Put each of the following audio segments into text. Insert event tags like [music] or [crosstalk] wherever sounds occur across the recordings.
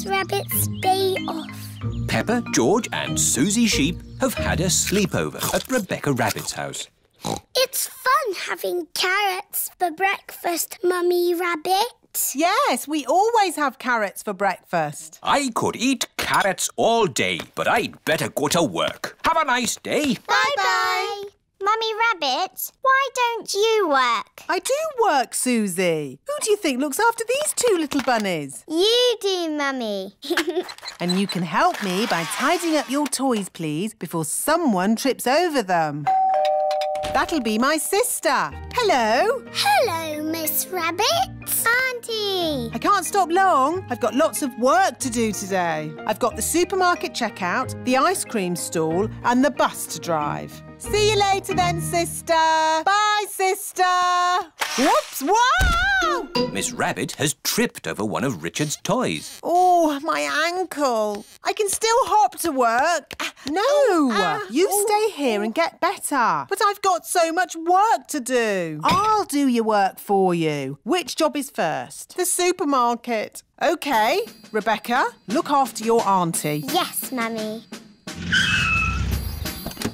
Miss Rabbit's day off? Peppa, George and Susie Sheep have had a sleepover at Rebecca Rabbit's house. It's fun having carrots for breakfast, Mummy Rabbit. Yes, we always have carrots for breakfast. I could eat carrots all day, but I'd better go to work. Have a nice day. Bye-bye. Mummy Rabbit, why don't you work? I do work, Susie. Who do you think looks after these two little bunnies? You do, Mummy. [laughs] And you can help me by tidying up your toys, please, before someone trips over them. That'll be my sister. Hello. Hello, Miss Rabbit. Auntie! I can't stop long. I've got lots of work to do today. I've got the supermarket checkout, the ice cream stall, and the bus to drive. See you later then, sister. Bye, sister. Whoops! Wow! Miss Rabbit has tripped over one of Richard's toys. Oh, my ankle. I can still hop to work. No, oh, uh, uh, you oh. stay here and get better. But I've got so much work to do. I'll do your work for you. Which job is first? The supermarket. OK, Rebecca, look after your auntie. Yes, Mummy.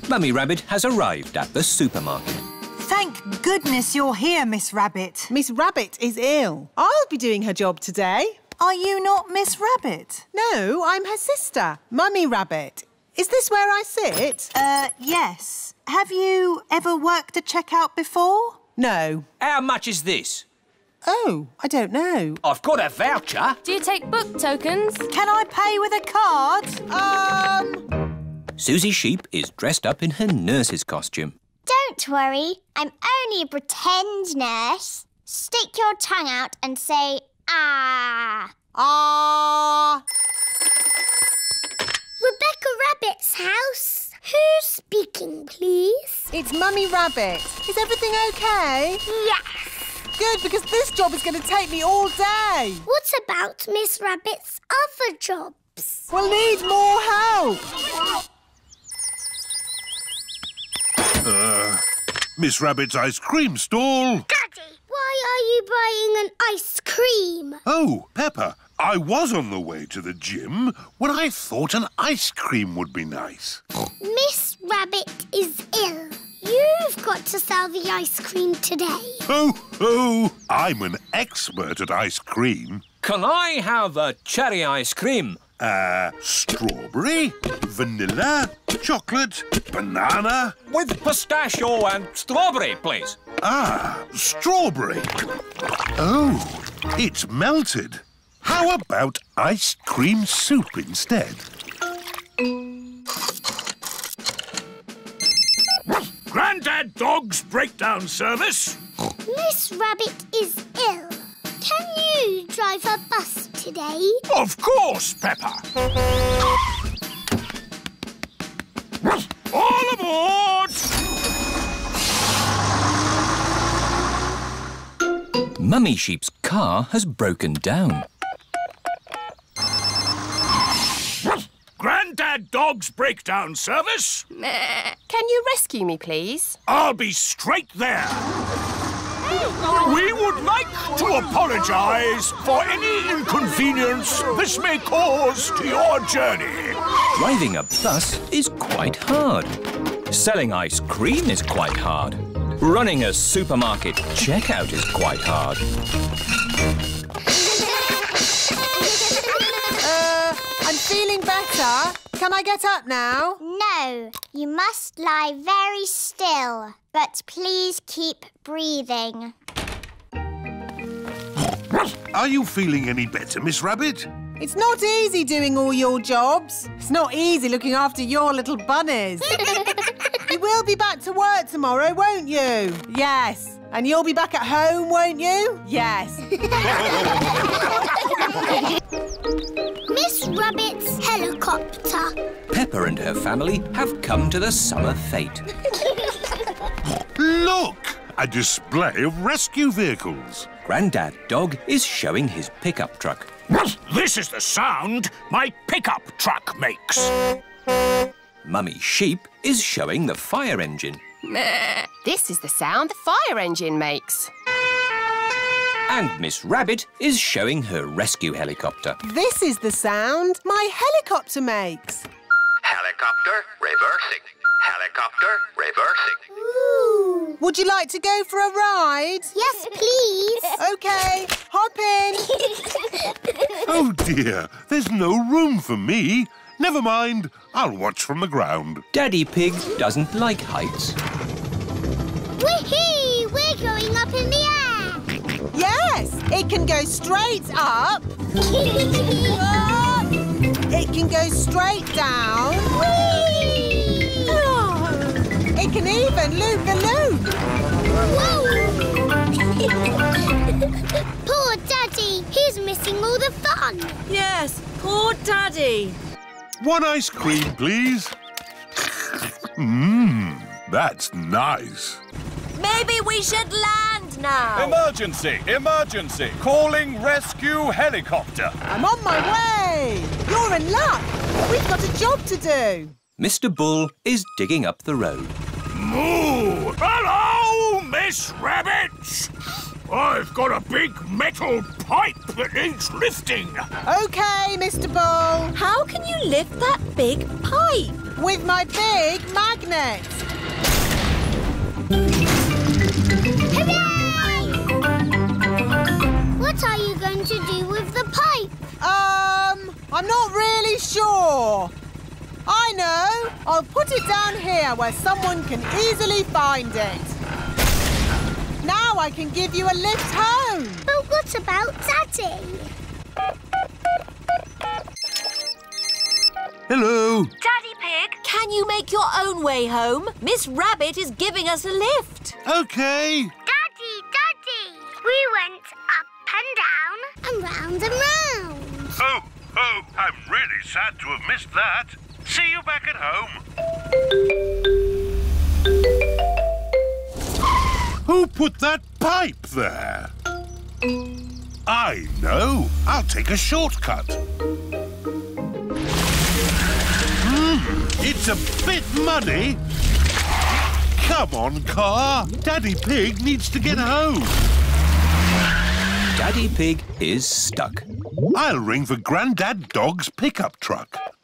Mummy Rabbit has arrived at the supermarket. Thank goodness you're here, Miss Rabbit. Miss Rabbit is ill. I'll be doing her job today. Are you not Miss Rabbit? No, I'm her sister, Mummy Rabbit. Is this where I sit? Uh, yes. Have you ever worked a checkout before? No. How much is this? Oh, I don't know. I've got a voucher. Do you take book tokens? Can I pay with a card? Um, Susie Sheep is dressed up in her nurse's costume. Don't worry, I'm only a pretend nurse. Stick your tongue out and say, ah. ah. Rebecca Rabbit's house. Who's speaking, please? It's Mummy Rabbit. Is everything okay? Yes. Good, because this job is going to take me all day. What about Miss Rabbit's other jobs? We'll need more help. Uh, Miss Rabbit's ice cream stall. Daddy, why are you buying an ice cream? Oh, Peppa, I was on the way to the gym when I thought an ice cream would be nice. Miss Rabbit is ill. You've got to sell the ice cream today. Oh, oh, I'm an expert at ice cream. Can I have a cherry ice cream? Uh, strawberry, vanilla, chocolate, banana. With pistachio and strawberry, please. Ah, strawberry. Oh, it's melted. How about ice cream soup instead? Grandad Dog's breakdown service. Miss Rabbit is ill. Can you drive a bus today? Of course, Peppa. All aboard! Mummy Sheep's car has broken down. Grandad Dog's breakdown service. Can you rescue me, please? I'll be straight there. We would like to apologise for any inconvenience this may cause to your journey. Driving a bus is quite hard. Selling ice cream is quite hard. Running a supermarket checkout is quite hard. Uh, I'm feeling better. Can I get up now? No, you must lie very still. But please keep breathing. Are you feeling any better, Miss Rabbit? It's not easy doing all your jobs. It's not easy looking after your little bunnies. [laughs] you will be back to work tomorrow, won't you? Yes. And you'll be back at home, won't you? Yes. [laughs] Miss Rabbit's helicopter. Peppa and her family have come to the summer fete. [laughs] Look! A display of rescue vehicles. Grandad Dog is showing his pickup truck. This is the sound my pickup truck makes. Mummy Sheep is showing the fire engine. [laughs] This is the sound the fire engine makes. And Miss Rabbit is showing her rescue helicopter. This is the sound my helicopter makes. Helicopter reversing. Helicopter reversing. Ooh. Would you like to go for a ride? Yes, please. [laughs] OK, hop in. [laughs] Oh dear, there's no room for me. Never mind, I'll watch from the ground. Daddy Pig doesn't like heights. Whee! We're going up in the air. Yes, it can go straight up. [laughs] It can go straight down. Whee! It can even loop the loop. Whoa! [laughs] Poor Daddy. He's missing all the fun. Yes, poor Daddy. One ice cream, please. Mmm, that's nice. Maybe we should land now. Emergency! Emergency! Calling rescue helicopter. I'm on my way. You're in luck. We've got a job to do. Mr. Bull is digging up the road. Moo! Hello, Miss Rabbit! I've got a big metal pipe that needs lifting. OK, Mr. Bull. How can you lift that big pipe? With my big magnet. Hooray! What are you going to do with the pipe? Um, I'm not really sure. I know. I'll put it down here where someone can easily find it. Now I can give you a lift home. But what about Daddy? Hello. Daddy Pig, can you make your own way home? Miss Rabbit is giving us a lift. OK. Daddy, Daddy! We went up and down and round and round. Oh, oh, I'm really sad to have missed that. See you back at home. Who put that pipe there? I know. I'll take a shortcut. Hmm, it's a bit muddy. Come on, car. Daddy Pig needs to get home. Daddy Pig is stuck. I'll ring for Grandad Dog's pickup truck.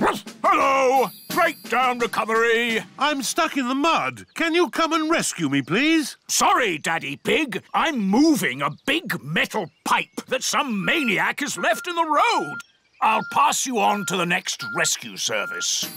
Hello! Breakdown recovery. I'm stuck in the mud. Can you come and rescue me, please? Sorry, Daddy Pig. I'm moving a big metal pipe that some maniac has left in the road. I'll pass you on to the next rescue service.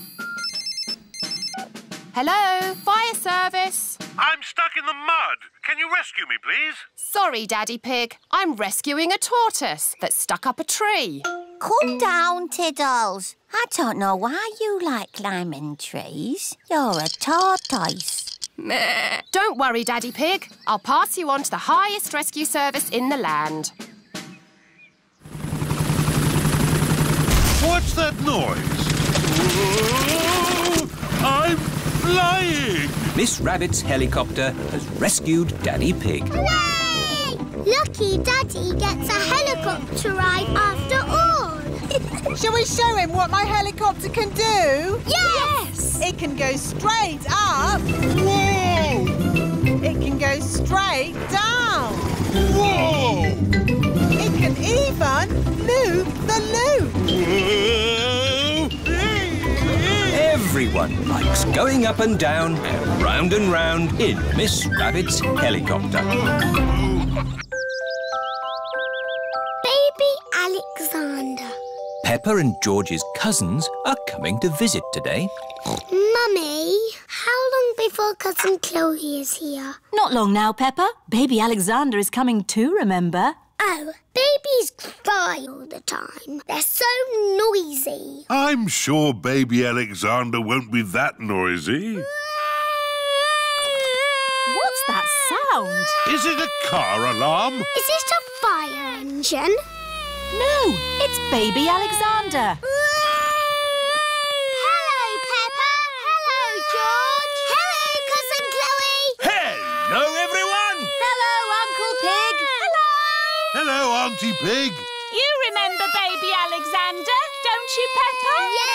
Hello, fire service. I'm stuck in the mud. Can you rescue me, please? Sorry, Daddy Pig. I'm rescuing a tortoise that's stuck up a tree. Calm down, Tiddles. I don't know why you like climbing trees. You're a tortoise. Don't worry, Daddy Pig. I'll pass you on to the highest rescue service in the land. What's that noise? Whoa! I'm flying! Miss Rabbit's helicopter has rescued Daddy Pig. Hooray! Lucky Daddy gets a helicopter ride after all. Shall we show him what my helicopter can do? Yes! It can go straight up. Whoa! It can go straight down. Whoa! It can even loop the loop. Everyone likes going up and down and round and round in Miss Rabbit's helicopter. Peppa and George's cousins are coming to visit today. Mummy, how long before Cousin Chloe is here? Not long now, Peppa. Baby Alexander is coming too, remember? Oh, babies cry all the time. They're so noisy. I'm sure baby Alexander won't be that noisy. What's that sound? Is it a car alarm? Is it a fire engine? No, it's baby Alexander. Hello, Peppa. Hello, George. Hello, Cousin Chloe. Hello, everyone! Hello, Uncle Pig. Hello. Hello, Auntie Pig. You remember baby Alexander, don't you, Peppa? Yeah.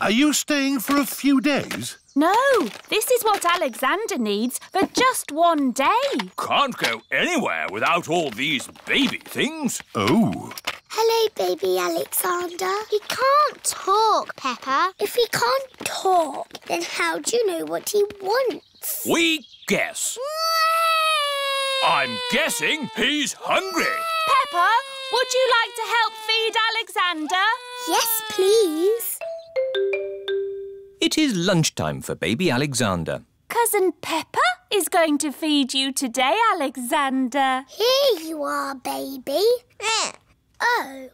[laughs] Are you staying for a few days? No, this is what Alexander needs for just one day. Can't go anywhere without all these baby things. Oh. Hello, baby Alexander. He can't talk, Peppa. If he can't talk, then how do you know what he wants? We guess. I'm guessing he's hungry. Peppa, would you like to help feed Alexander? Yes, please. It is lunchtime for baby Alexander. Cousin Peppa is going to feed you today, Alexander. Here you are, baby. [sniffs] Oh,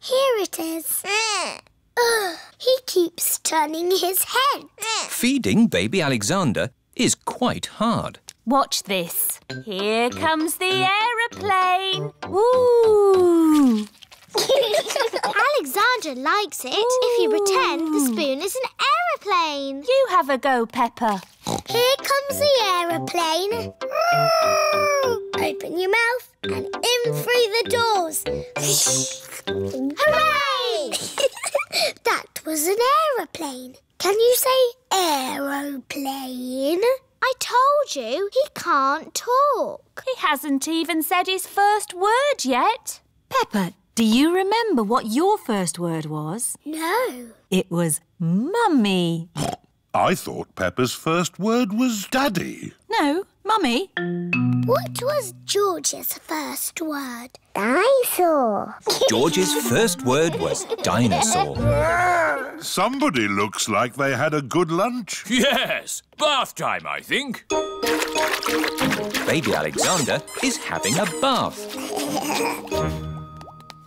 here it is. Ugh, [sniffs] oh, he keeps turning his head. [sniffs] Feeding baby Alexander is quite hard. Watch this. Here comes the mm. aeroplane. Woo! [laughs] Alexander likes it if you pretend the spoon is an aeroplane. You have a go, Peppa. Here comes the aeroplane. [gasps] Open your mouth and in through the doors. [laughs] Hooray! [laughs] that was an aeroplane. Can you say aeroplane? I told you he can't talk. He hasn't even said his first word yet. Peppa, do you remember what your first word was? No. It was mummy. I thought Peppa's first word was daddy. No, mummy. What was George's first word? [laughs] Dinosaur. George's first word was dinosaur. Somebody looks like they had a good lunch. Yes, bath time, I think. Baby Alexander is having a bath.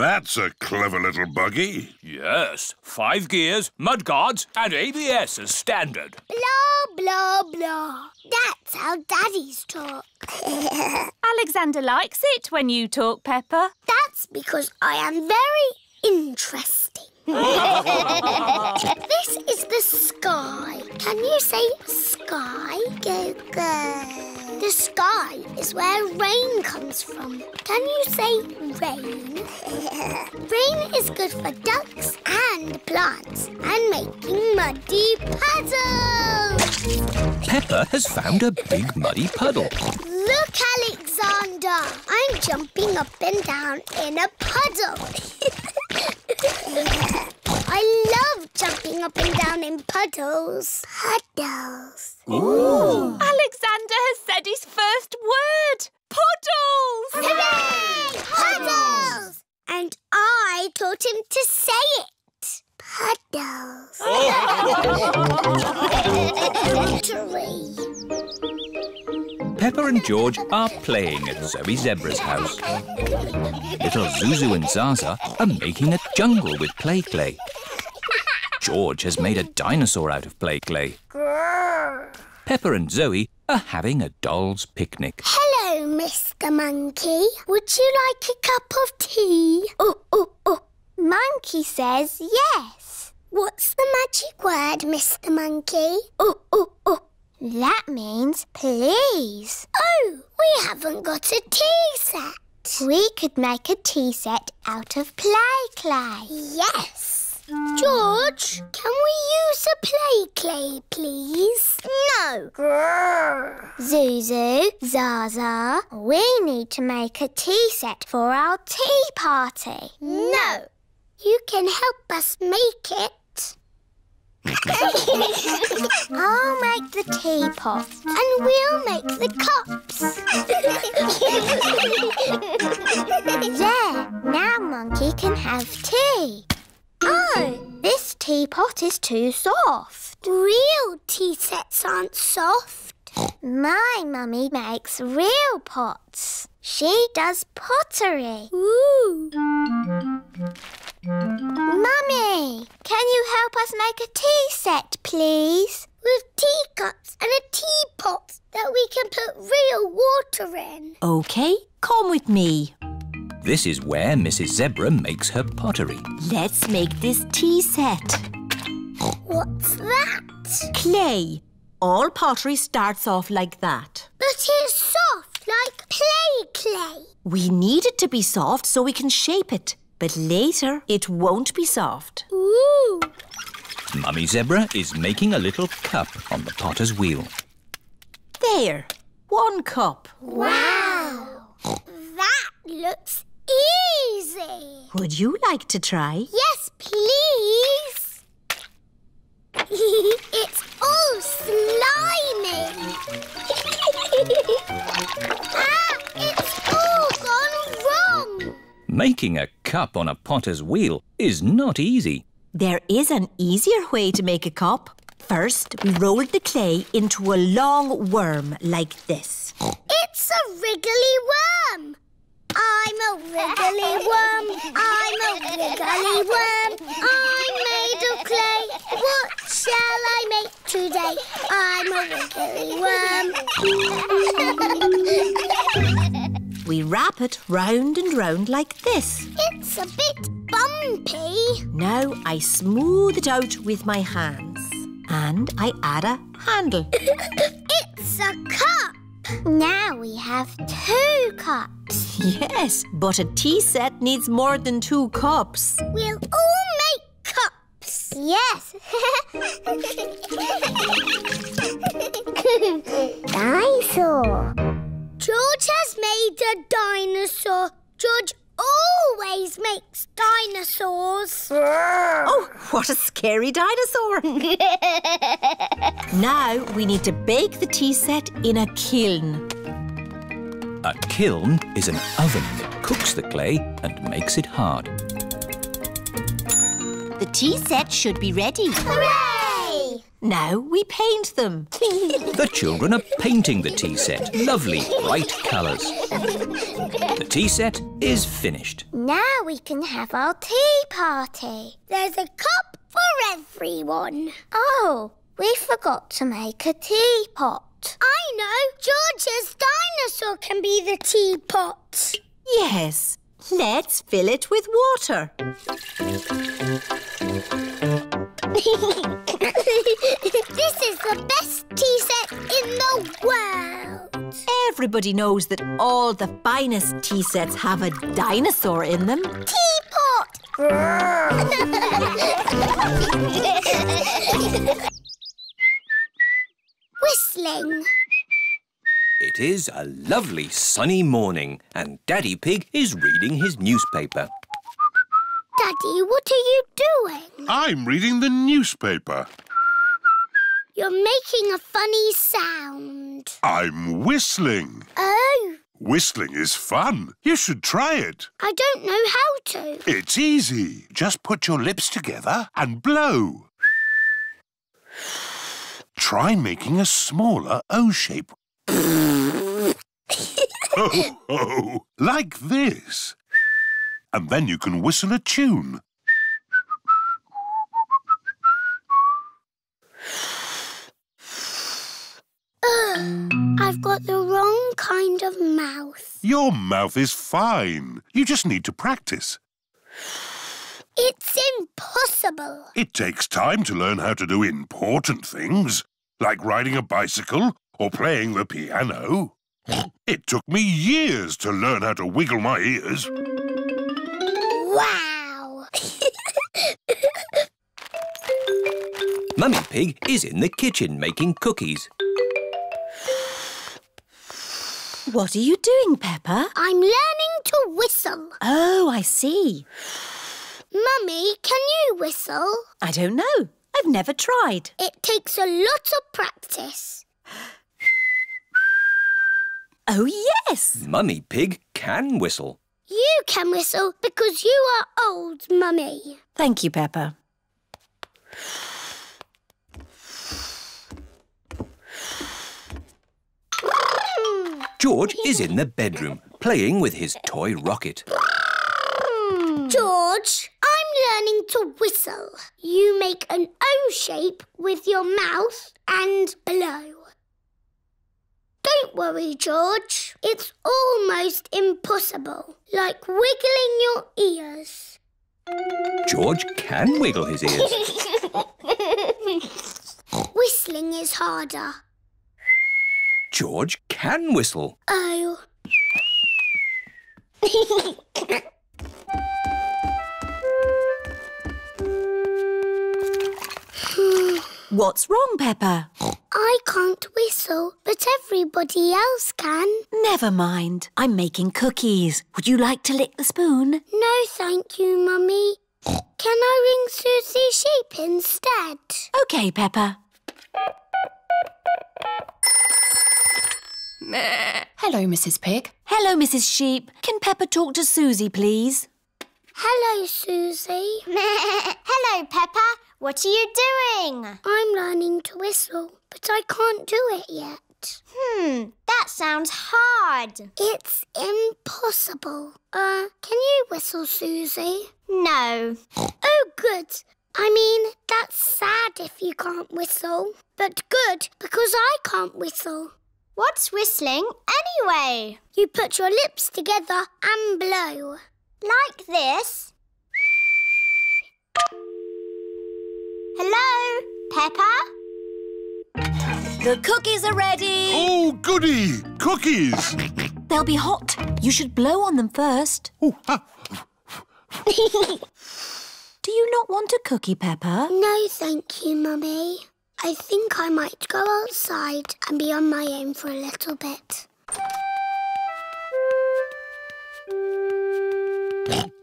That's a clever little buggy. Yes, five gears, mud guards, and ABS as standard. Blah, blah, blah. That's how daddies talk. [laughs] Alexander likes it when you talk, Peppa. That's because I am very interesting. This is the sky. Can you say sky? Go, go. The sky is where rain comes from. Can you say rain? [laughs] rain is good for ducks and plants and making muddy puddles. Peppa has found a big muddy puddle. Look, Alexander. I'm jumping up and down in a puddle. [laughs] I love jumping up and down in puddles. Puddles. Ooh. Alexander has said his first word. Puddles! Hooray! Puddles! And I taught him to say it. Puddles. Oh. [laughs] Victory. Peppa and George are playing at Zoe Zebra's house. Little Zuzu and Zaza are making a jungle with play clay. George has made a dinosaur out of play clay. Peppa and Zoe are having a doll's picnic. Hello, Mr. Monkey. Would you like a cup of tea? Oh, oh, oh. Monkey says yes. What's the magic word, Mr. Monkey? Oh, oh, oh. That means please. Oh, we haven't got a tea set. We could make a tea set out of play clay. Yes. George, can we use a play clay, please? No. Zuzu, Zaza, we need to make a tea set for our tea party. No. You can help us make it. I'll make the teapot and we'll make the cups. there, now Monkey can have tea. Oh, this teapot is too soft. Real tea sets aren't soft. My mummy makes real pots. She does pottery. Ooh. Mummy, can you help us make a tea set, please? With teacups and a teapot that we can put real water in. OK, come with me. This is where Mrs. Zebra makes her pottery. Let's make this tea set. What's that? Clay. All pottery starts off like that. But it's soft, like play clay. We need it to be soft so we can shape it. But later, it won't be soft. Ooh. Mummy Zebra is making a little cup on the potter's wheel. There. One cup. Wow. That looks easy. Would you like to try? Yes, please. Making a cup on a potter's wheel is not easy. There is an easier way to make a cup. First, we roll the clay into a long worm like this. It's a wriggly worm. I'm a wriggly worm. I'm a wriggly worm. I'm made of clay. What shall I make today? I'm a wriggly worm. [laughs] We wrap it round and round like this. It's a bit bumpy. Now I smooth it out with my hands. And I add a handle. [laughs] it's a cup. Now we have two cups. Yes, but a tea set needs more than two cups. We'll all make cups. Yes. [laughs] Dinosaur. George has made a dinosaur. George always makes dinosaurs. Ah! Oh, what a scary dinosaur. [laughs] now we need to bake the tea set in a kiln. A kiln is an oven that cooks the clay and makes it hard. The tea set should be ready. Hooray! Now we paint them. [laughs] The children are painting the tea set. Lovely, bright colours. The tea set is finished. Now we can have our tea party. There's a cup for everyone. Oh, we forgot to make a teapot. I know. George's dinosaur can be the teapot. Yes. Let's fill it with water. [laughs] this is the best tea set in the world. Everybody knows that all the finest tea sets have a dinosaur in them. Teapot! [laughs] Whistling. It is a lovely sunny morning and Daddy Pig is reading his newspaper. Daddy, what are you doing? I'm reading the newspaper. You're making a funny sound. I'm whistling. Oh, Whistling is fun. You should try it. I don't know how to. It's easy. Just put your lips together and blow. Try making a smaller O shape. oh, [laughs] oh, [laughs] like this. And then you can whistle a tune. Ugh, I've got the wrong kind of mouth. Your mouth is fine. You just need to practice. It's impossible. It takes time to learn how to do important things, like riding a bicycle or playing the piano. It took me years to learn how to wiggle my ears. Wow! [laughs] Mummy Pig is in the kitchen making cookies. What are you doing, Peppa? I'm learning to whistle. Oh, I see. Mummy, can you whistle? I don't know. I've never tried. It takes a lot of practice. Oh, yes. Mummy Pig can whistle. You can whistle because you are old, Mummy. Thank you, Peppa. George is in the bedroom playing with his toy rocket. George, I'm learning to whistle. You make an O shape with your mouth and blow. Don't worry, George. It's almost impossible, like wiggling your ears. George can wiggle his ears. [laughs] Whistling is harder. George can whistle. Oh. What's wrong, Peppa? I can't whistle, but everybody else can. Never mind. I'm making cookies. Would you like to lick the spoon? No, thank you, Mummy. Can I ring Susie Sheep instead? OK, Peppa. Hello, Mrs. Pig. Hello, Mrs. Sheep. Can Peppa talk to Susie, please? Hello, Susie. [laughs] Hello, Peppa. What are you doing? I'm learning to whistle, but I can't do it yet. Hmm, that sounds hard. It's impossible. Uh, can you whistle, Susie? No. Oh, good. I mean, that's sad if you can't whistle, but good because I can't whistle. What's whistling anyway? You put your lips together and blow. Like this? Hello, Peppa? The cookies are ready. Oh, goody! Cookies! They'll be hot. You should blow on them first. [laughs] Do you not want a cookie, Peppa? No, thank you, Mummy. I think I might go outside and be on my own for a little bit.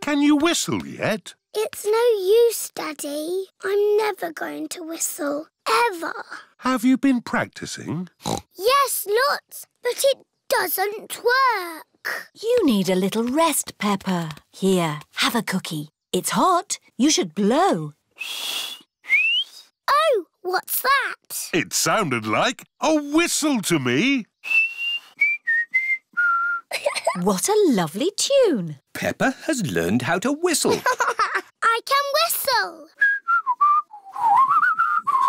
Can you whistle yet? It's no use, Daddy. I'm never going to whistle. Ever. Have you been practicing? Yes, lots, but it doesn't work. You need a little rest, Peppa. Here, have a cookie. It's hot. You should blow. Oh, what's that? It sounded like a whistle to me. [laughs] What a lovely tune. Peppa has learned how to whistle. [laughs] I can whistle.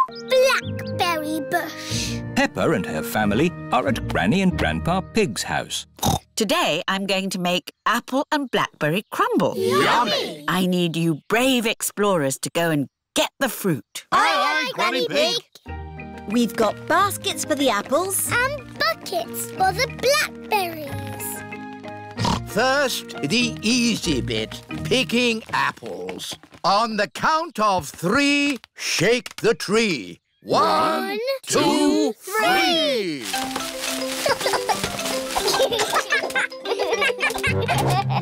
Blackberry bush. Peppa and her family are at Granny and Grandpa Pig's house. Today I'm going to make apple and blackberry crumble. Yummy! I need you brave explorers to go and get the fruit. Aye, aye, Granny Pig. We've got baskets for the apples. And buckets for the blackberries. First, the easy bit, picking apples. On the count of three, shake the tree. One, two, two, three. [laughs]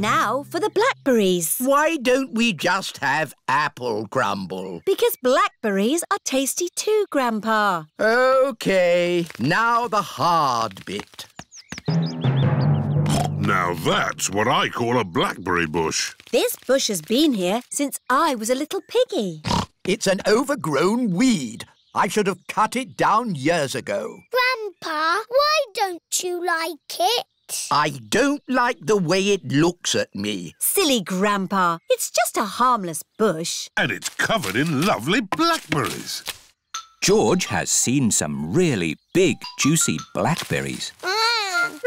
Now for the blackberries. Why don't we just have apple crumble? Because blackberries are tasty too, Grandpa. OK, now the hard bit. Now that's what I call a blackberry bush. This bush has been here since I was a little piggy. It's an overgrown weed. I should have cut it down years ago. Grandpa, why don't you like it? I don't like the way it looks at me. Silly Grandpa. It's just a harmless bush. And it's covered in lovely blackberries. George has seen some really big, juicy blackberries. Hmm?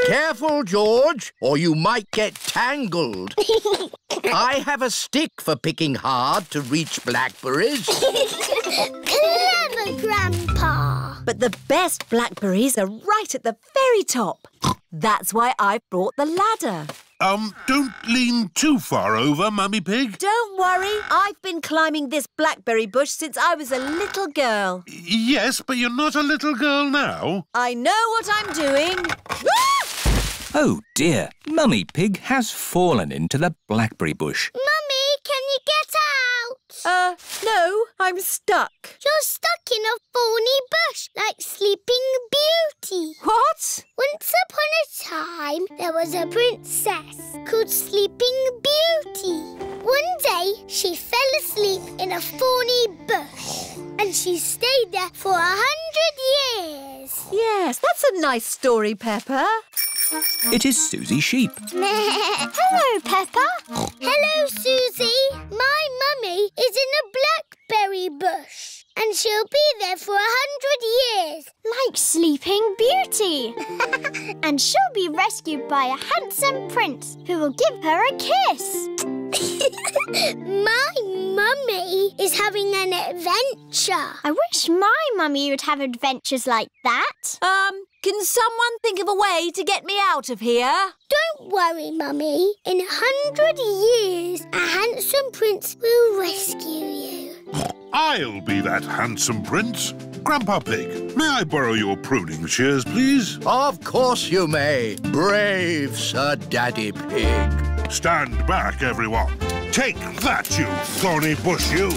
Careful, George, or you might get tangled. [laughs] I have a stick for picking hard to reach blackberries. Clever, Grandpa. But the best blackberries are right at the very top. That's why I've brought the ladder. Um, don't lean too far over, Mummy Pig. Don't worry, I've been climbing this blackberry bush since I was a little girl. Yes, but you're not a little girl now. I know what I'm doing. Oh dear, Mummy Pig has fallen into the blackberry bush. Mummy, can you get out? Uh, no, I'm stuck. You're stuck in a thorny bush like Sleeping Beauty. What? Once upon a time, there was a princess called Sleeping Beauty. One day, she fell asleep in a thorny bush and she stayed there for a hundred years. Yes, that's a nice story, Peppa. It is Susie Sheep. [laughs] Hello, Peppa. Hello, Susie. My mummy is in a blackberry bush and she'll be there for a hundred years. Like Sleeping Beauty. [laughs] and she'll be rescued by a handsome prince who will give her a kiss. [laughs] My mummy is having an adventure. I wish my mummy would have adventures like that. Um, can someone think of a way to get me out of here? Don't worry, Mummy. In a hundred years, a handsome prince will rescue you. I'll be that handsome prince. Grandpa Pig, may I borrow your pruning shears, please? Of course you may, brave Sir Daddy Pig. Stand back, everyone. Take that, you thorny bush, you!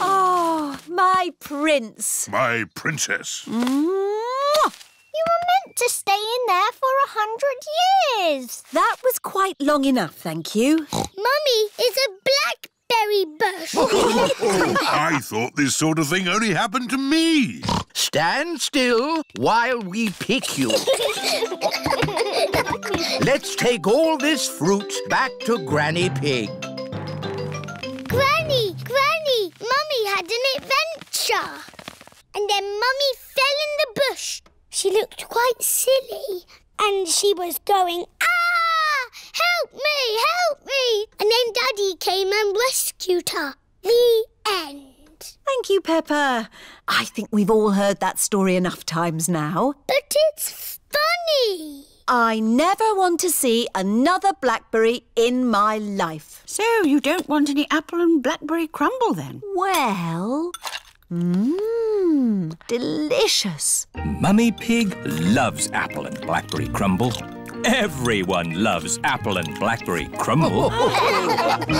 Oh, my prince. My princess. Mwah! You were meant to stay in there for a hundred years. That was quite long enough, thank you. Mummy is a blackberry bush. [laughs] I thought this sort of thing only happened to me. Stand still while we pick you. Let's take all this fruit back to Granny Pig. Granny, Granny, Mummy had an adventure. And then Mummy fell in the bush. She looked quite silly. And she was going, Ah! Help me, help me! And then Daddy came and rescued her. The end. Thank you, Peppa. I think we've all heard that story enough times now. But it's funny. I never want to see another blackberry in my life. So you don't want any apple and blackberry crumble then? Well, mmm, delicious. Mummy Pig loves apple and blackberry crumble. Everyone loves apple and blackberry crumble. [laughs] Edmund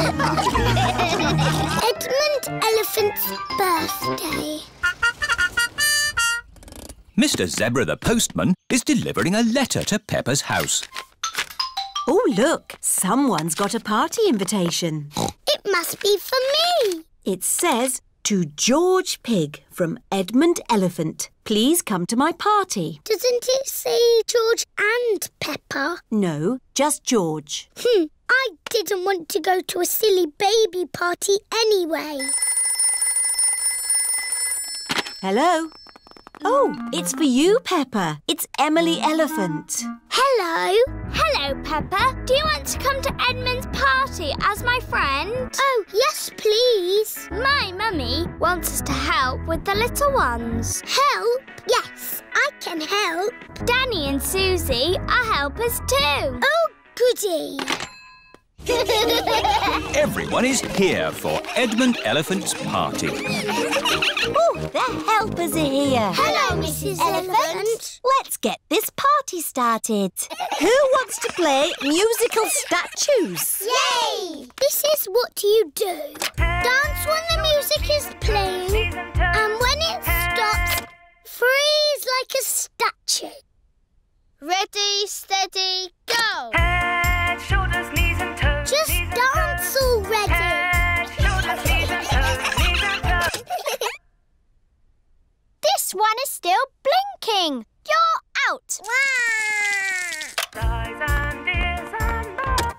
Elephant's birthday. Mr. Zebra the postman is delivering a letter to Peppa's house. Oh, look, someone's got a party invitation. It must be for me. It says, to George Pig from Edmund Elephant. Please come to my party. Doesn't it say George and Peppa? No, just George. Hmm, I didn't want to go to a silly baby party anyway. Hello? Oh, it's for you, Peppa. It's Emily Elephant. Hello. Hello, Peppa. Do you want to come to Edmund's party as my friend? Oh, yes, please. My mummy wants us to help with the little ones. Help? Yes, I can help. Danny and Susie are helpers too. Oh, goody. [laughs] Everyone is here for Edmund Elephant's party. Oh, the helpers are here. Hello, Mrs. Elephant. Let's get this party started. Who wants to play musical statues? Yay! This is what you do. Dance when the music is playing, and when it stops, freeze like a statue. Ready, steady, go! Head, shoulders, knees This one is still blinking. You're out. Eyes and ears and mouth.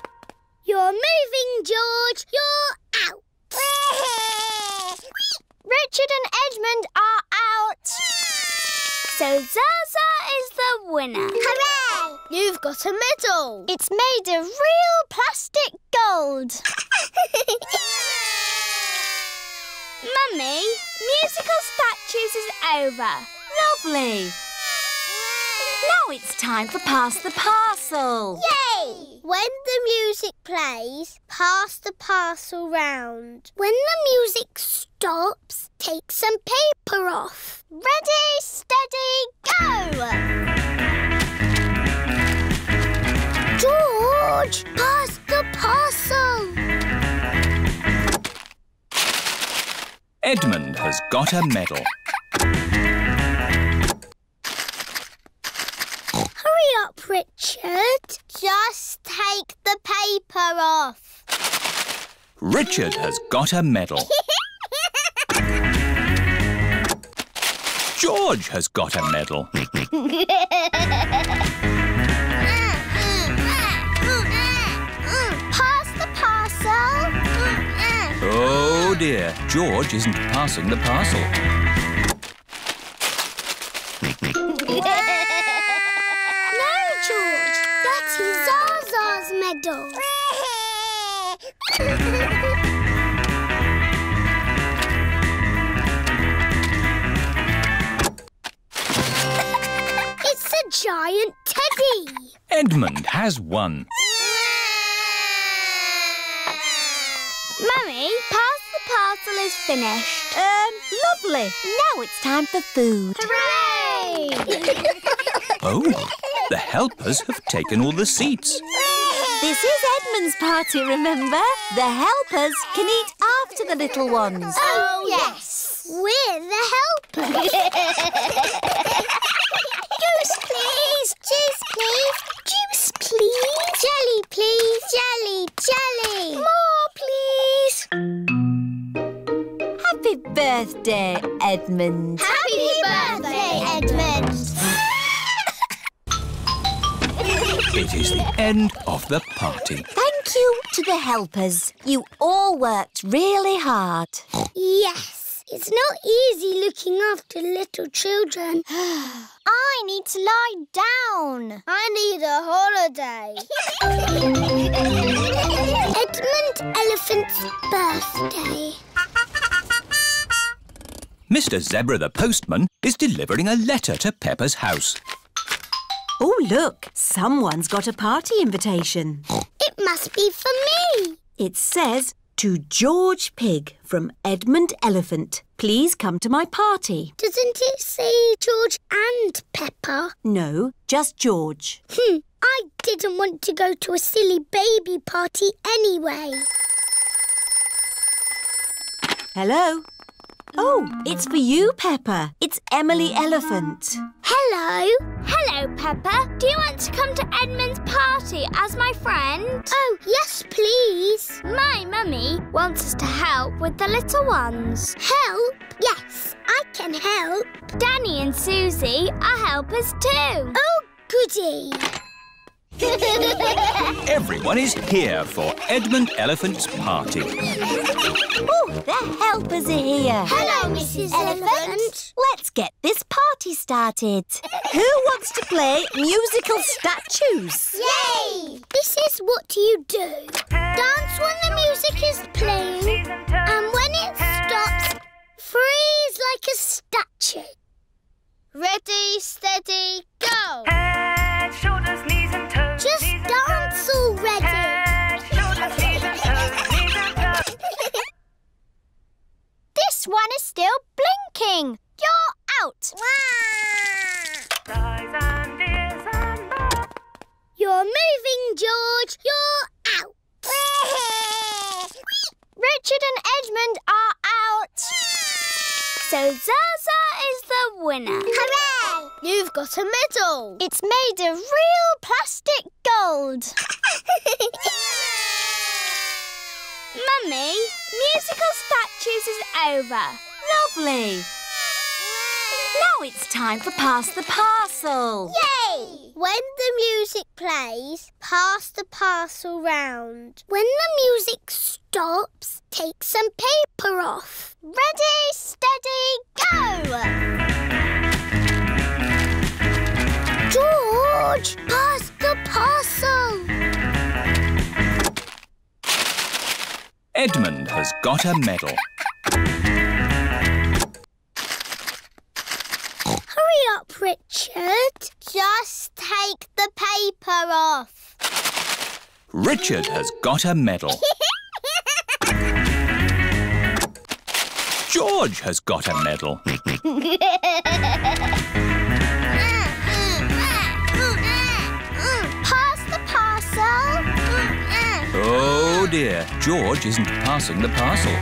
You're moving, George. You're out. [laughs] Richard and Edmund are out. So Zaza is the winner. Hooray! You've got a medal. It's made of real plastic gold. [laughs] Mummy, musical statues is over. Lovely. Now it's time for Pass the Parcel. Yay! When the music plays, pass the parcel round. When the music stops, take some paper off. Ready, steady, go! George, pass the parcel. Edmund has got a medal. Hurry up, Richard. Just take the paper off. Richard has got a medal. [laughs] George has got a medal. [laughs] dear, George isn't passing the parcel. [laughs] No, George. That's Zaza's medal. [laughs] it's a giant teddy. Edmund has won. Parcel is finished. Um, lovely. Now it's time for food. Hooray! [laughs] Oh, the helpers have taken all the seats. This is Edmund's party, remember? The helpers can eat after the little ones. Oh, yes. We're the helpers. [laughs] Juice, please. Juice, please. Juice, please. Jelly, please. Jelly, jelly. More, please. Happy birthday, Edmund. Happy birthday, Edmund. It is the end of the party. Thank you to the helpers. You all worked really hard. Yes, it's not easy looking after little children. [gasps] I need to lie down. I need a holiday. [laughs] Edmund Elephant's birthday. Mr. Zebra the postman is delivering a letter to Peppa's house. Oh, look. Someone's got a party invitation. It must be for me. It says, to George Pig from Edmund Elephant. Please come to my party. Doesn't it say George and Peppa? No, just George. Hmm, I didn't want to go to a silly baby party anyway. Hello? Oh, it's for you, Peppa. It's Emily Elephant. Hello. Hello, Peppa. Do you want to come to Edmund's party as my friend? Oh, yes, please. My mummy wants us to help with the little ones. Help? Yes, I can help. Danny and Susie are helpers too. Oh, goody. [laughs] Everyone is here for Edmund Elephant's party. Oh, the helpers are here. Hello, Mrs. Elephant. Let's get this party started. Who wants to play musical statues? Yay! This is what you do. Dance when the music is playing, and when it stops, freeze like a statue. Ready, steady, go! Head, shoulders, knees and toes. Just dance already. Head, shoulders, knees and toes. Knees and toes. This one is still blinking. You're out. Eyes and ears and mouth. You're moving, George. You're out. [laughs] Richard and Edmund are out. So Zaza is the winner. Hooray! You've got a medal. It's made of real plastic gold. [laughs] Mummy, musical statues is over. Lovely. Now it's time for Pass the Parcel. Yay! When the music plays, pass the parcel round. When the music stops, take some paper off. Ready, steady, go! George, pass the parcel. Edmund has got a medal. [laughs] Hurry up, Richard. Just take the paper off. Richard has got a medal. [laughs] George has got a medal. [laughs] Pass the parcel. Oh dear, George isn't passing the parcel.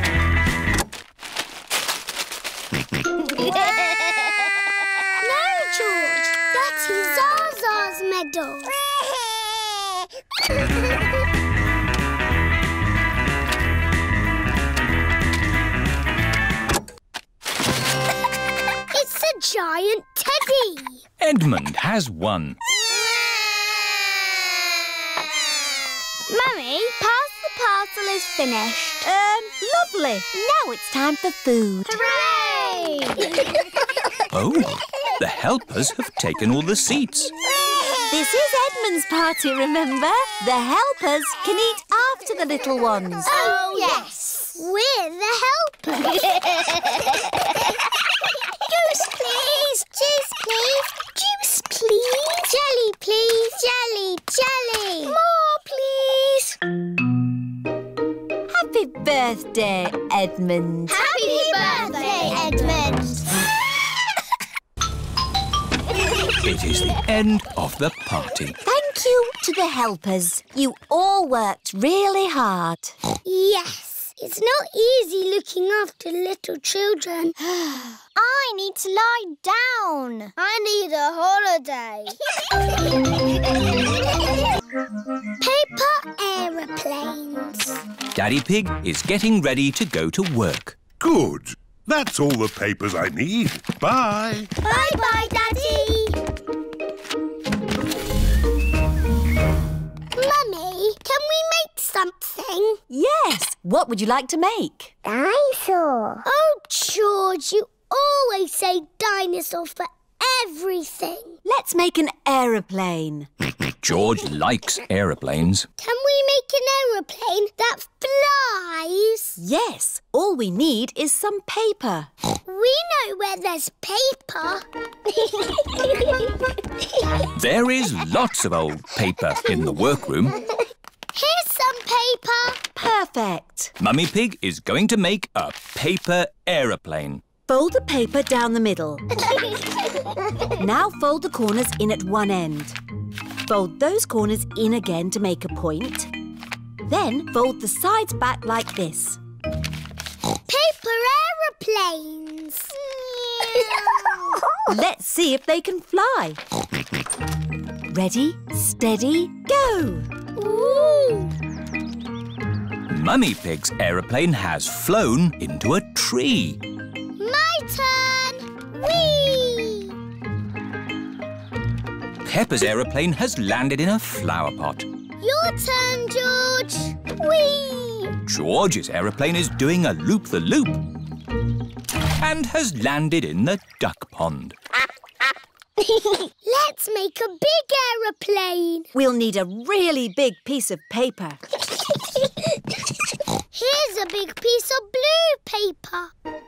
[laughs] No, George. That is Zaza's. [laughs] It's a a giant teddy. Edmund has won. Mummy, pass the parcel is finished. Um, lovely. Now it's time for food. Hooray! [laughs] Oh, the helpers have taken all the seats. This is Edmund's party, remember? The helpers can eat after the little ones. Oh, yes. We're the helpers. [laughs] Juice, please. Juice, please. Juice, please. Jelly, please. Jelly, jelly. More, please. Happy birthday, Edmund. Happy birthday, Edmund. It is the end of the party. Thank you to the helpers. You all worked really hard. [gasps] Yes, it's not easy looking after little children. [sighs] I need to lie down. I need a holiday. [laughs] Paper aeroplanes. Daddy Pig is getting ready to go to work. Good. That's all the papers I need. Bye. Bye-bye, Daddy. Something? Yes. What would you like to make? Dinosaur. Oh, George, you always say dinosaur for everything. Let's make an aeroplane. [laughs] George likes aeroplanes. Can we make an aeroplane that flies? Yes. All we need is some paper. [gasps] We know where there's paper. There is lots of old paper in the workroom. [laughs] Here's some paper. Perfect. Mummy Pig is going to make a paper aeroplane. Fold the paper down the middle. [laughs] Now fold the corners in at one end. Fold those corners in again to make a point. Then fold the sides back like this. Paper aeroplanes. [laughs] Let's see if they can fly. [laughs] Ready, steady, go! Ooh. Mummy Pig's aeroplane has flown into a tree. My turn. Whee! Peppa's aeroplane has landed in a flower pot. Your turn, George. Whee! George's aeroplane is doing a loop-the-loop and has landed in the duck pond. [laughs] Let's make a big aeroplane. We'll need a really big piece of paper. [laughs] Here's a big piece of blue paper.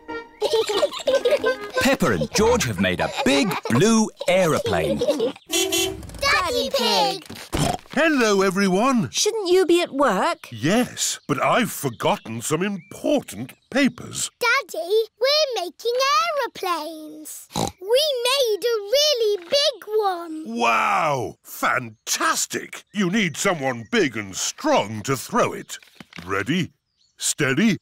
Peppa and George have made a big blue aeroplane. Daddy Pig. Hello, everyone. Shouldn't you be at work? Yes, but I've forgotten some important papers. Daddy, we're making aeroplanes. We made a really big one. Wow! Fantastic! You need someone big and strong to throw it. Ready, steady,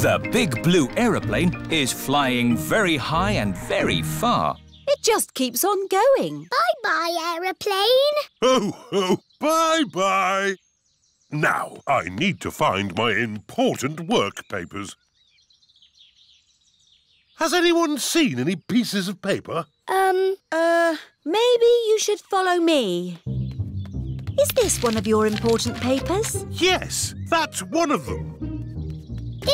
The big blue aeroplane is flying very high and very far. It just keeps on going. Bye-bye, aeroplane. Ho, ho, bye-bye. Now, I need to find my important work papers. Has anyone seen any pieces of paper? Um, Uh, maybe you should follow me. Is this one of your important papers? Yes, that's one of them.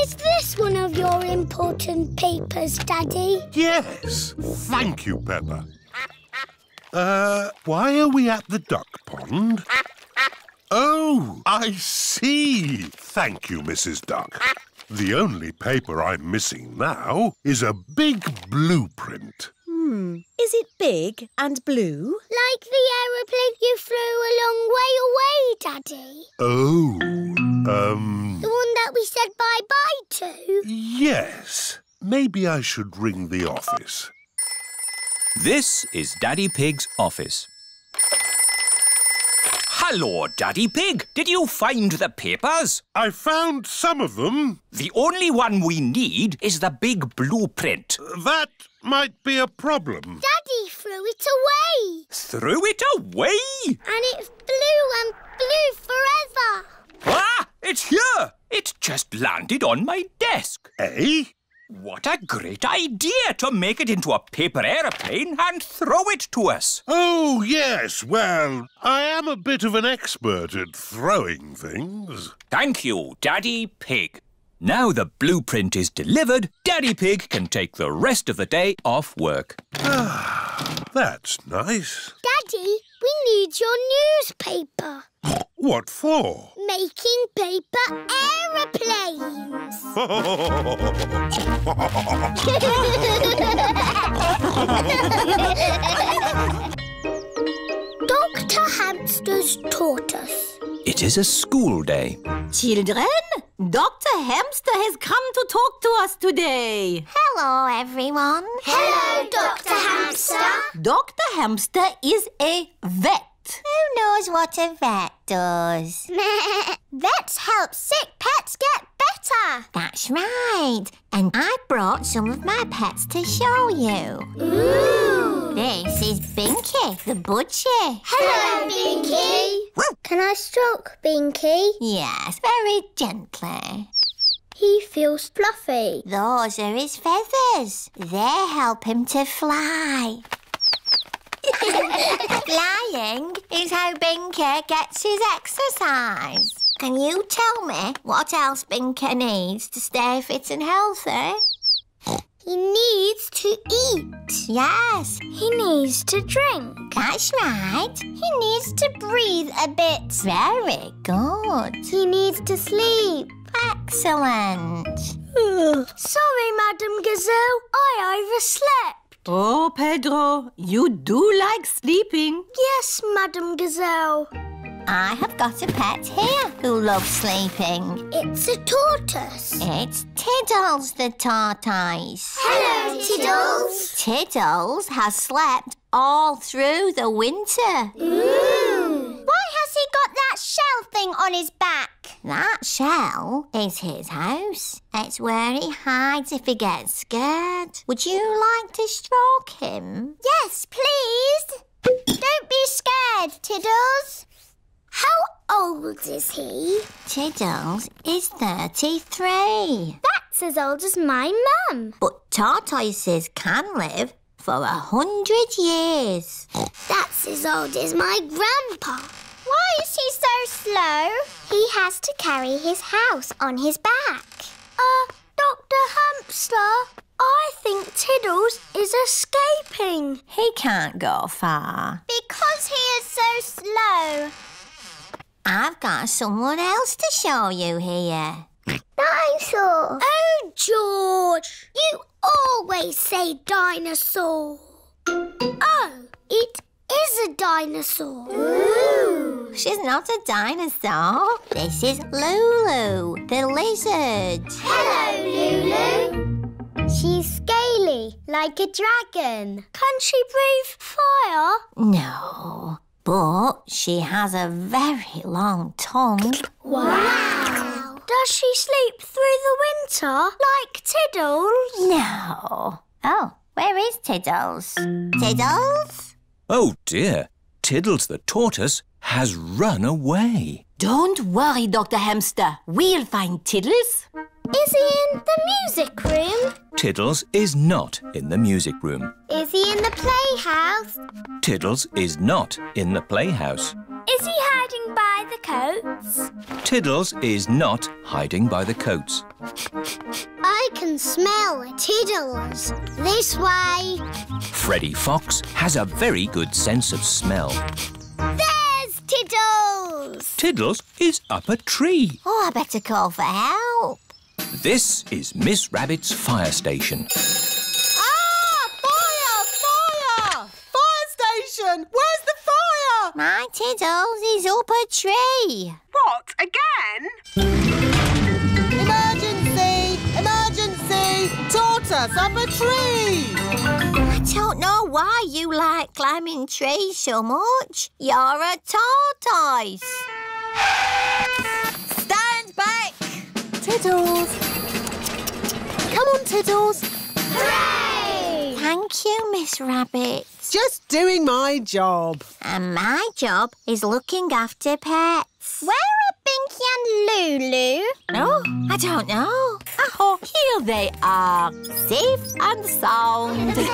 Is this one of your important papers, Daddy? Yes. Thank you, Peppa. Uh, why are we at the duck pond? Oh, I see. Thank you, Mrs. Duck. The only paper I'm missing now is a big blueprint. Hmm. Is it big and blue? Like the aeroplane you flew a long way away, Daddy. Oh, um, The one that we said bye-bye to. yes. Maybe I should ring the office. This is Daddy Pig's office. Hello, Daddy Pig. Did you find the papers? I found some of them. The only one we need is the big blueprint. That might be a problem. Daddy threw it away. Threw it away? And it flew and flew forever. Ah! It's here! It just landed on my desk. Eh? What a great idea to make it into a paper aeroplane and throw it to us. Oh, yes. Well, I am a bit of an expert at throwing things. Thank you, Daddy Pig. Now the blueprint is delivered, Daddy Pig can take the rest of the day off work. Ah, That's nice. Daddy, we need your newspaper. [laughs] What for? Making paper aeroplanes. [laughs] [laughs] Dr. Hamster's tortoise. It is a school day. Children, Dr. Hamster has come to talk to us today. Hello, everyone. Hello, Dr. Hamster. Dr. Hamster is a vet. Who knows what a vet does? [laughs] Vets help sick pets get better. That's right. And I brought some of my pets to show you. Ooh. This is Binky, the budgie. Hello, Binky. Can I stroke Binky? Yes, very gently. He feels fluffy. Those are his feathers. They help him to fly. [laughs] Flying is how Binky gets his exercise. Can you tell me what else Binky needs to stay fit and healthy? He needs to eat. Yes, He needs to drink. that's right. He needs to breathe a bit. Very good. He needs to sleep. Excellent. [sighs] Sorry, Madame Gazelle. I overslept. Oh, Pedro, you do like sleeping. Yes, Madame Gazelle. I have got a pet here who loves sleeping. It's a tortoise. It's Tiddles the tortoise. Hello, Tiddles. Tiddles has slept all through the winter. Ooh. Has he got that shell thing on his back? That shell is his house. It's where he hides if he gets scared. Would you like to stroke him? Yes, please. Don't be scared, Tiddles. How old is he? Tiddles is 33. That's as old as my mum. But tortoises can live for a hundred years. That's as old as my grandpa. Why is he so slow? He has to carry his house on his back. Uh, Dr. Hamster, I think Tiddles is escaping. He can't go far. Because he is so slow. I've got someone else to show you here. Dinosaur. Oh, George, you always say dinosaur. Oh, it is a dinosaur. Ooh. She's not a dinosaur. This is Lulu, the lizard. Hello, Lulu. She's scaly, like a dragon. Can she breathe fire? No, but she has a very long tongue. Wow. Does she sleep through the winter, like Tiddles? No. Oh, where is Tiddles? Tiddles? Oh dear, Tiddles the tortoise has run away. Don't worry, Dr. Hamster. We'll find Tiddles. Is he in the music room? Tiddles is not in the music room. Is he in the playhouse? Tiddles is not in the playhouse. Is he hiding by the coats? Tiddles is not hiding by the coats. I can smell Tiddles. This way. Freddy Fox has a very good sense of smell. There's Tiddles. Tiddles is up a tree. Oh, I better call for help. This is Miss Rabbit's fire station. Ah! Fire! Fire! Fire station! Where's the fire? My Tiddles is up a tree. What, again? Emergency! Emergency! Tortoise up a tree! I don't know why you like climbing trees so much. You're a tortoise. [laughs] Stand back! Tiddles! Come on, Tiddles! Hooray! Thank you, Miss Rabbit. Just doing my job. And my job is looking after pets. Where are Binky and Lulu? No, I don't know. Oh, here they are, safe and sound. [laughs]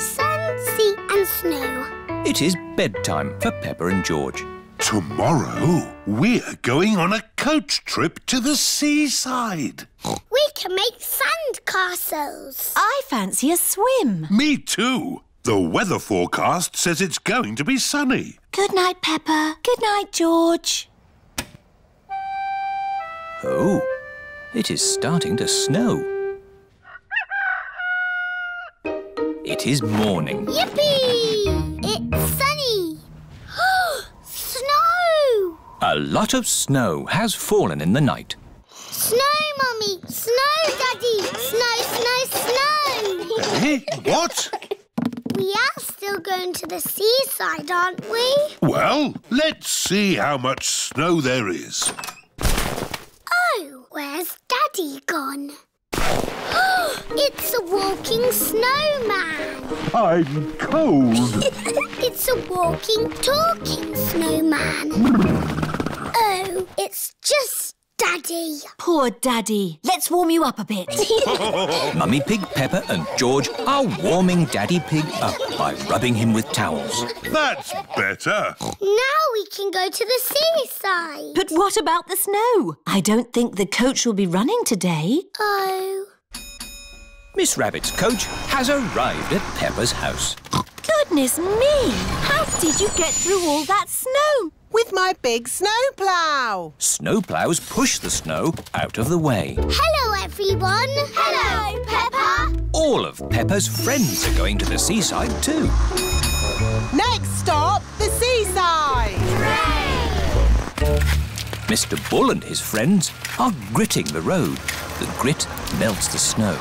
[laughs] Sun, sea and snow. It is bedtime for Peppa and George. Tomorrow, we're going on a coach trip to the seaside. We can make sand castles. I fancy a swim. Me too. The weather forecast says it's going to be sunny. Good night, Peppa. Good night, George. Oh, it is starting to snow. It is morning. Yippee! A lot of snow has fallen in the night. Snow, Mummy! Snow, Daddy! Snow, snow, snow! Eh? What? we are still going to the seaside, aren't we? Well, let's see how much snow there is. Oh, where's Daddy gone? It's a walking snowman. I'm cold. [laughs] It's a walking, talking snowman. oh, it's just Daddy. Poor Daddy. Let's warm you up a bit. [laughs] Mummy Pig, Peppa and George are warming Daddy Pig up by rubbing him with towels. That's better. Now we can go to the seaside. but what about the snow? I don't think the coach will be running today. Oh. Miss Rabbit's coach has arrived at Peppa's house. Goodness me! How did you get through all that snow? With my big snowplow. Snowplows push the snow out of the way. Hello, everyone. Hello, Peppa. All of Peppa's friends are going to the seaside too. Next stop, the seaside. Mr. Bull and his friends are gritting the road. The grit melts the snow.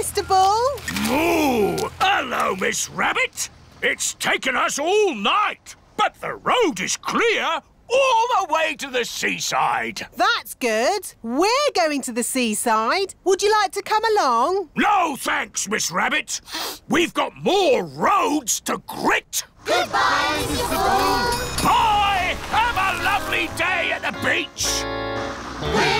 Hello, Mr. Bull. Moo! Hello, Miss Rabbit. It's taken us all night, but the road is clear all the way to the seaside. That's good. We're going to the seaside. Would you like to come along? No thanks, Miss Rabbit. We've got more roads to grit. Goodbye, Mr. Bull. Bye! Have a lovely day at the beach. We're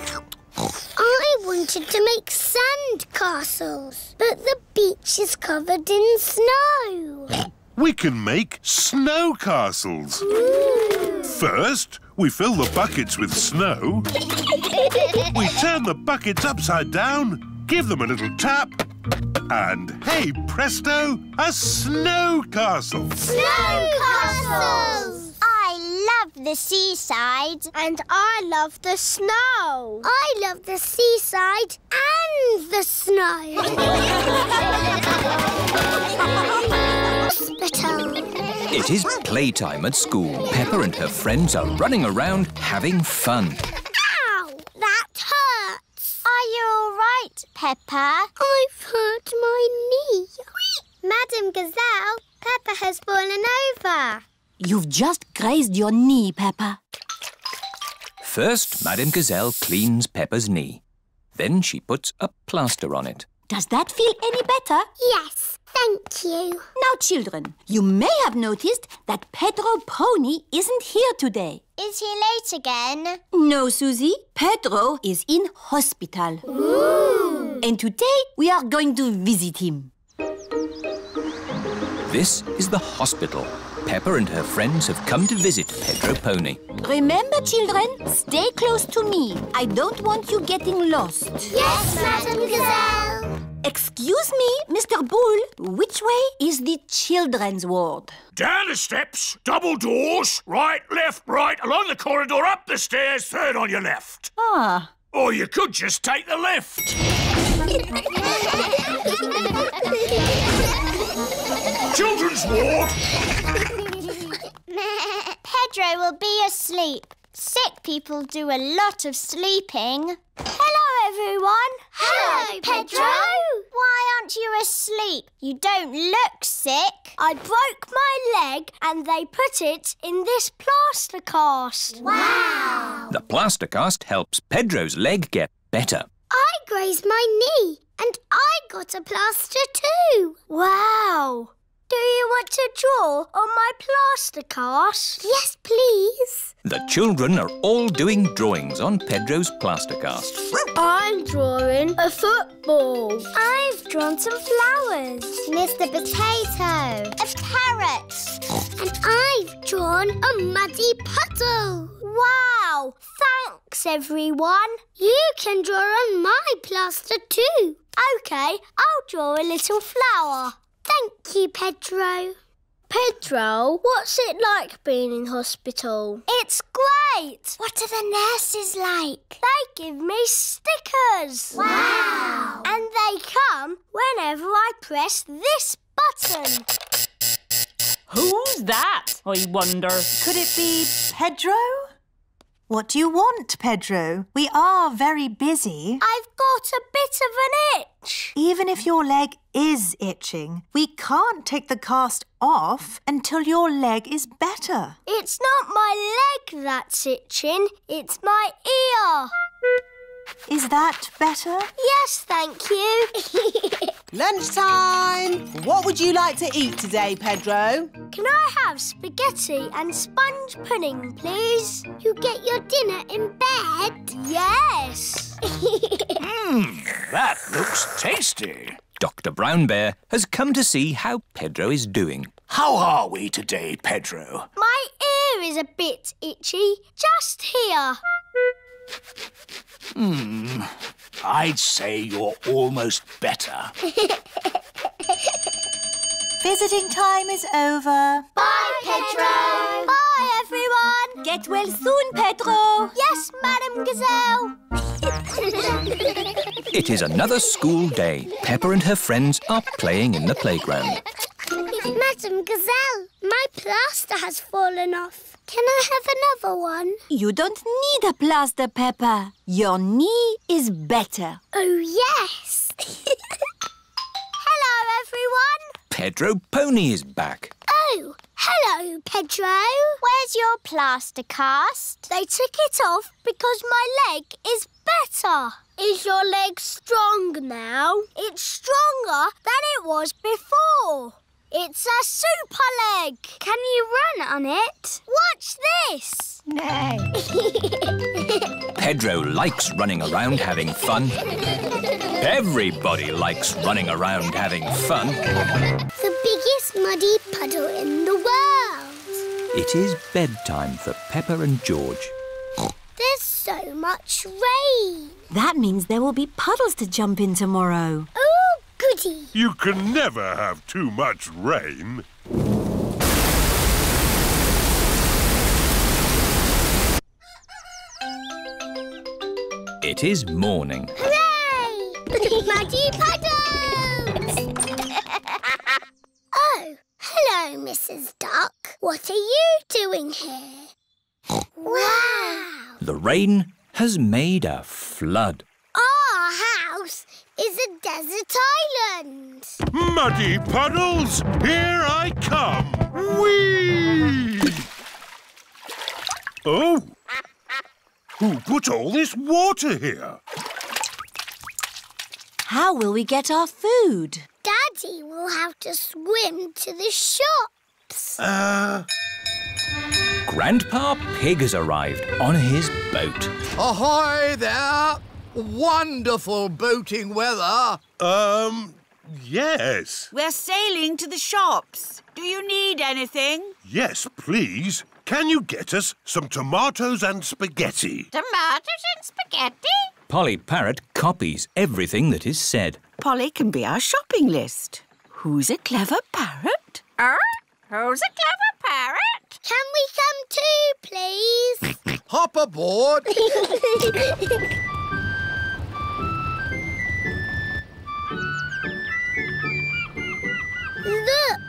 I wanted to make sand castles, but the beach is covered in snow. We can make snow castles. Mm. First, we fill the buckets with snow. We turn the buckets upside down, give them a little tap, and hey presto, a snow castle. Snow castles! The seaside. And I love the snow. I love the seaside and the snow. Hospital. [laughs] It is playtime at school. Peppa and her friends are running around having fun. Ow! That hurts. Are you all right, Peppa? I've hurt my knee. Madame Gazelle, Peppa has fallen over. You've just grazed your knee, Peppa. First, Madame Gazelle cleans Peppa's knee. Then she puts a plaster on it. Does that feel any better? Yes, thank you. Now, children, you may have noticed that Pedro Pony isn't here today. Is he late again? No, Susie. Pedro is in hospital. Ooh. And today we are going to visit him. This is the hospital. Peppa and her friends have come to visit Pedro Pony. Remember, children, stay close to me. I don't want you getting lost. Yes, Madame Gazelle. Excuse me, Mr. Bull. Which way is the children's ward? Down the steps, double doors, right, left, right, along the corridor, up the stairs, third on your left. Ah. Or you could just take the left. [laughs] Children's ward. Pedro will be asleep. Sick people do a lot of sleeping. Hello, everyone. Hello, Pedro. Why aren't you asleep? You don't look sick. I broke my leg and they put it in this plaster cast. Wow. The plaster cast helps Pedro's leg get better. I grazed my knee and I got a plaster too. Wow. Do you want to draw on my plaster cast? Yes, please. The children are all doing drawings on Pedro's plaster cast. I'm drawing a football. I've drawn some flowers. Mr. Potato. A parrot. And I've drawn a muddy puddle. Wow! Thanks, everyone. You can draw on my plaster too. OK, I'll draw a little flower. Thank you, Pedro. Pedro, what's it like being in hospital? It's great. What are the nurses like? They give me stickers. Wow. And they come whenever I press this button. Who's that, I wonder? Could it be Pedro? What do you want, Pedro? We are very busy. I've got a bit of an itch. Even if your leg is itching, we can't take the cast off until your leg is better. It's not my leg that's itching, it's my ear. Is that better? Yes, thank you. [laughs] Lunchtime! What would you like to eat today, Pedro? Can I have spaghetti and sponge pudding, please? You get your dinner in bed? Yes. Mmm, [laughs] that looks tasty. Dr. Brown Bear has come to see how Pedro is doing. How are we today, Pedro? My ear is a bit itchy, just here. Hmm, I'd say you're almost better. [laughs] Visiting time is over. Bye, Pedro. Bye, everyone. Get well soon, Pedro. Yes, Madame Gazelle. [laughs] It is another school day. Peppa and her friends are playing in the playground. Madame Gazelle, my plaster has fallen off. Can I have another one? You don't need a plaster, Peppa. Your knee is better. Oh, yes. [laughs] Hello, everyone. Pedro Pony is back. Oh, hello, Pedro. Where's your plaster cast? They took it off because my leg is better. Is your leg strong now? It's stronger than it was before. It's a super leg. Can you run on it? Watch this. No. [laughs] Pedro likes running around having fun. Everybody likes running around having fun. The biggest muddy puddle in the world. It is bedtime for Peppa and George. There's so much rain. That means there will be puddles to jump in tomorrow. Oh, goody. You can never have too much rain. It is morning. Hooray! muddy puddles! [laughs] oh, hello, Mrs. Duck. What are you doing here? wow! The rain has made a flood. Our house is a desert island. Muddy puddles, here I come. Whee! Oh, Who put all this water here? How will we get our food? Daddy will have to swim to the shops. Uh, Grandpa Pig has arrived on his boat. Ahoy there! Wonderful boating weather. um, yes. We're sailing to the shops. Do you need anything? Yes, please. Can you get us some tomatoes and spaghetti? Tomatoes and spaghetti? Polly Parrot copies everything that is said. Polly can be our shopping list. Who's a clever parrot? Er? Who's a clever parrot? Can we come too, please? Hop aboard. [laughs] Look,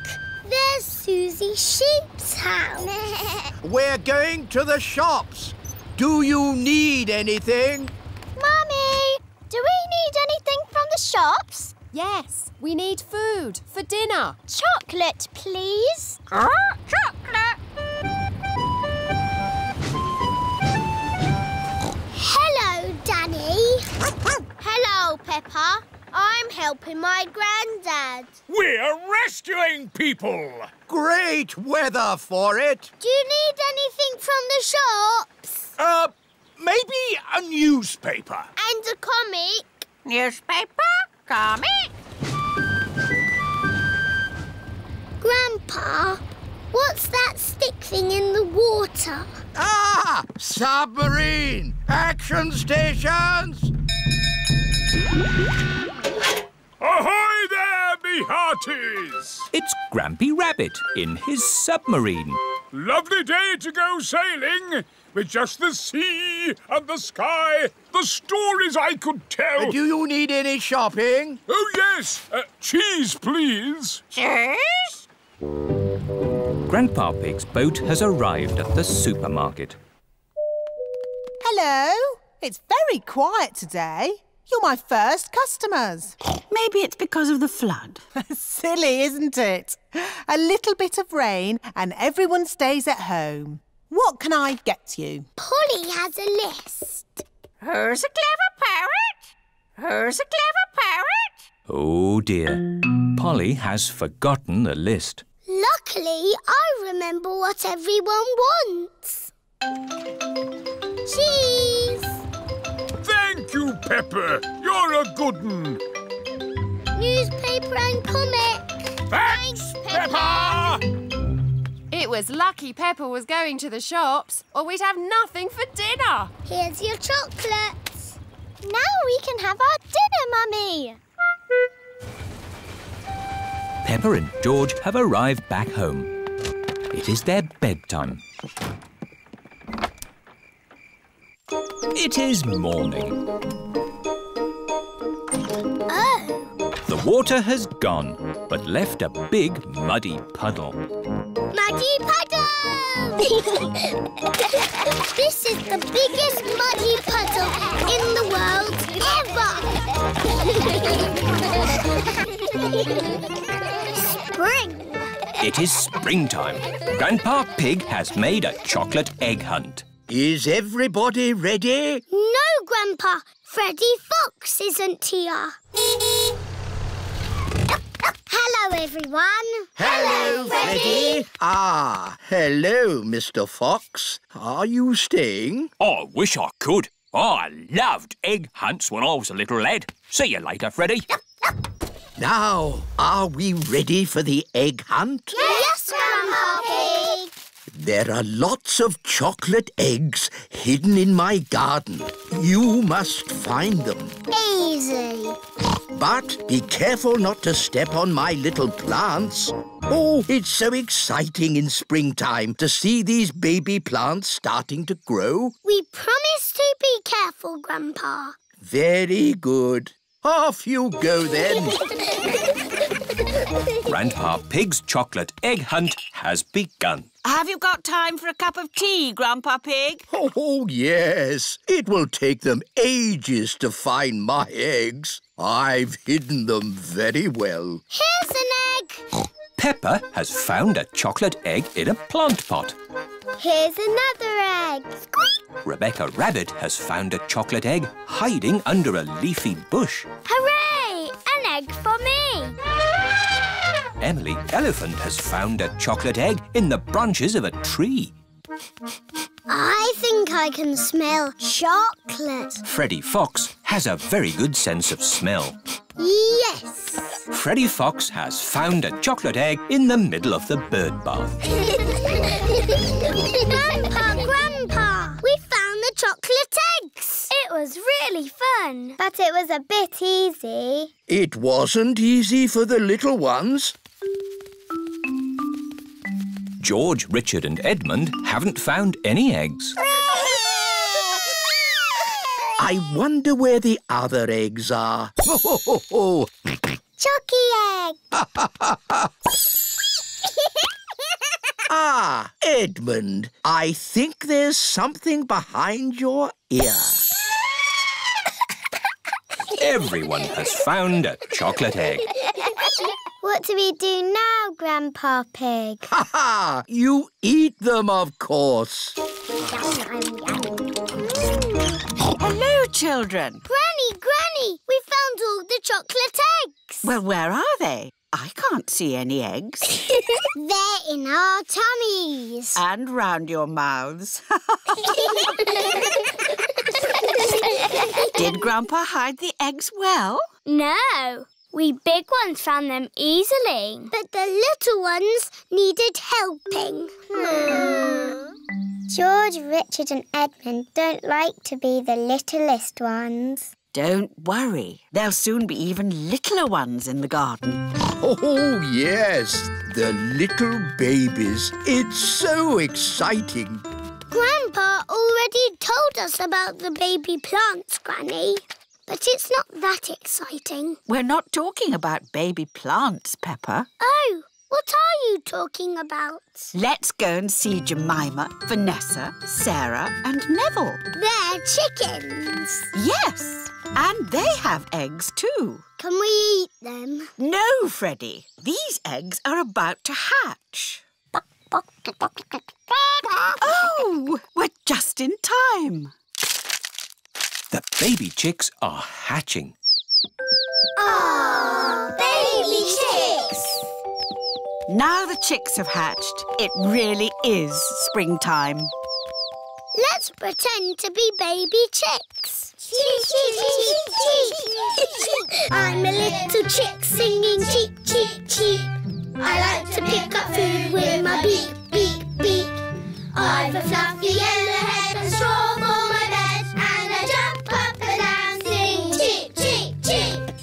there's Susie Sheep's house. [laughs] We're going to the shops. Do you need anything? Mummy, do we need anything from the shops? Yes, we need food for dinner. Chocolate, please. chocolate. Hello, Danny. Hello, Peppa. I'm helping my granddad. We're rescuing people! Great weather for it. Do you need anything from the shops? Uh, maybe a newspaper. And a comic. Newspaper? Comic? Grandpa, what's that stick thing in the water? Ah! Submarine! Action stations! Ahoy there, me hearties! It's Grampy Rabbit in his submarine. Lovely day to go sailing with just the sea and the sky, the stories I could tell. Do you need any shopping? Oh, yes. Uh, cheese, please. Cheese? Grandpa Pig's boat has arrived at the supermarket. Hello. It's very quiet today. You're my first customers. [laughs] Maybe it's because of the flood. [laughs] Silly, isn't it? A little bit of rain and everyone stays at home. What can I get you? Polly has a list. Who's a clever parrot? Who's a clever parrot? Oh dear. Polly has forgotten the list. Luckily, I remember what everyone wants. Cheese, Thank you, Peppa. You're a good un. newspaper and comic. Thanks, Peppa! It was lucky Peppa was going to the shops, or we'd have nothing for dinner. Here's your chocolates. Now we can have our dinner, Mummy. Peppa and George have arrived back home. It is their bedtime. It is morning. Oh, The water has gone, but left a big muddy puddle. muddy puddle! [laughs] this is the biggest muddy puddle in the world ever. [laughs] Spring. It is springtime. Grandpa Pig has made a chocolate egg hunt. Is everybody ready? No, Grandpa. Freddy Fox isn't here. Hello, everyone. Hello, Freddy. Ah, hello, Mr. Fox. Are you staying? I wish I could. I loved egg hunts when I was a little lad. See you later, Freddy. Now, are we ready for the egg hunt? Yes, Grandpa Pig. There are lots of chocolate eggs hidden in my garden. You must find them. Easy. But be careful not to step on my little plants. Oh, it's so exciting in springtime to see these baby plants starting to grow. We promise to be careful, Grandpa. Very good. Off you go then. [laughs] Grandpa Pig's chocolate egg hunt has begun. Have you got time for a cup of tea, Grandpa Pig? Oh, oh yes. It will take them ages to find my eggs. I've hidden them very well. Here's an egg. Peppa has found a chocolate egg in a plant pot. Here's another egg. Rebecca Rabbit has found a chocolate egg hiding under a leafy bush. Hooray! An egg for me. Emily Elephant has found a chocolate egg in the branches of a tree. I think I can smell chocolate. Freddy Fox has a very good sense of smell. Yes. Freddy Fox has found a chocolate egg in the middle of the bird bath. Grandpa, Grandpa, we found the chocolate eggs. It was really fun, but it was a bit easy. It wasn't easy for the little ones. George, Richard and Edmund haven't found any eggs. [laughs] I wonder where the other eggs are. Ho, ho, ho, ho. Chucky egg. [laughs] ah, Edmund, I think there's something behind your ear. Everyone has found a chocolate egg. [laughs] [laughs] What do we do now, Grandpa Pig? Ha ha! You eat them, of course. Hello, children. Granny, Granny, we found all the chocolate eggs. Well, where are they? I can't see any eggs. [laughs] They're in our tummies. and round your mouths. [laughs] Did Grandpa hide the eggs well? No, we big ones found them easily. But the little ones needed helping. Hmm. George, Richard and Edmund don't like to be the littlest ones. Don't worry. There'll soon be even littler ones in the garden. Oh, yes, the little babies. It's so exciting. Grandpa already told us about the baby plants, Granny. But it's not that exciting. We're not talking about baby plants, Peppa. Oh, what are you talking about? Let's go and see Jemima, Vanessa, Sarah and Neville. They're chickens. Yes, and they have eggs too. Can we eat them? No, Freddie. These eggs are about to hatch. Oh, we're just in time. The baby chicks are hatching. Oh, baby chicks! Now the chicks have hatched, it really is springtime. Let's pretend to be baby chicks. Cheep, cheep, cheep, cheep. I'm a little chick singing cheep, cheep, cheep. I like to pick up food with my beak, beak, beak. I've a fluffy yellow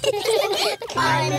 [laughs] I'm